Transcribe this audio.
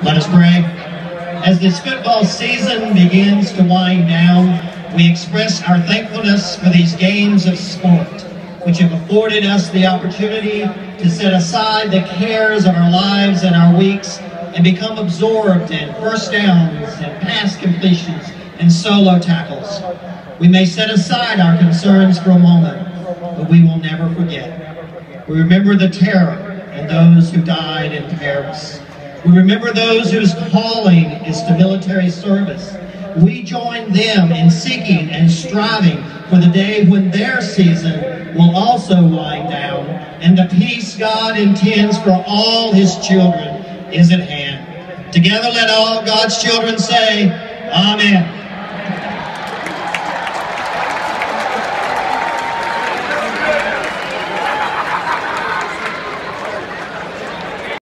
Let us pray. As this football season begins to wind down, we express our thankfulness for these games of sport, which have afforded us the opportunity to set aside the cares of our lives and our weeks and become absorbed in first downs and pass completions and solo tackles. We may set aside our concerns for a moment, but we will never forget. We remember the terror and those who died in Paris. We remember those whose calling is to military service. We join them in seeking and striving for the day when their season will also wind down and the peace God intends for all his children is at hand. Together let all God's children say, Amen.